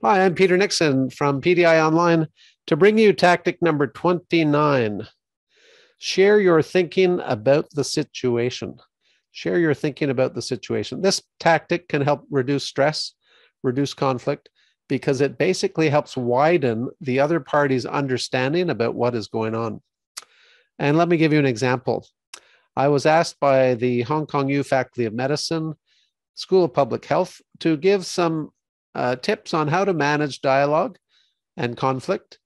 Hi, I'm Peter Nixon from PDI Online to bring you tactic number 29. Share your thinking about the situation. Share your thinking about the situation. This tactic can help reduce stress, reduce conflict, because it basically helps widen the other party's understanding about what is going on. And let me give you an example. I was asked by the Hong Kong U Faculty of Medicine, School of Public Health, to give some uh, tips on how to manage dialogue and conflict,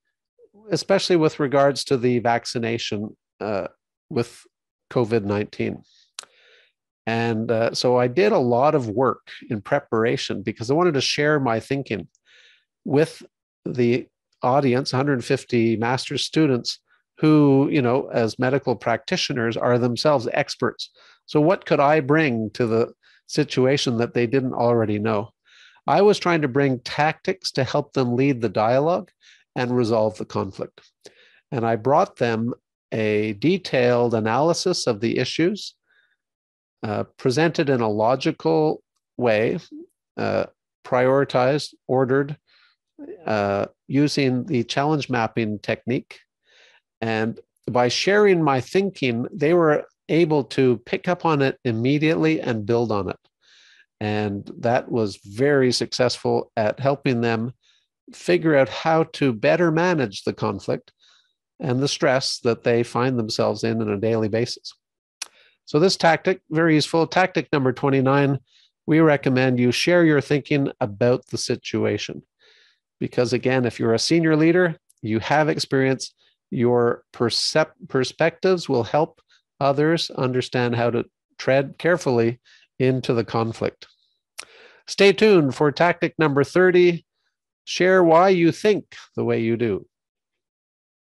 especially with regards to the vaccination uh, with COVID 19. And uh, so I did a lot of work in preparation because I wanted to share my thinking with the audience 150 master's students who, you know, as medical practitioners are themselves experts. So, what could I bring to the situation that they didn't already know? I was trying to bring tactics to help them lead the dialogue and resolve the conflict. And I brought them a detailed analysis of the issues, uh, presented in a logical way, uh, prioritized, ordered, uh, using the challenge mapping technique. And by sharing my thinking, they were able to pick up on it immediately and build on it. And that was very successful at helping them figure out how to better manage the conflict and the stress that they find themselves in on a daily basis. So, this tactic, very useful. Tactic number 29, we recommend you share your thinking about the situation. Because again, if you're a senior leader, you have experience, your percep- perspectives will help others understand how to tread carefully into the conflict. Stay tuned for tactic number 30. Share why you think the way you do.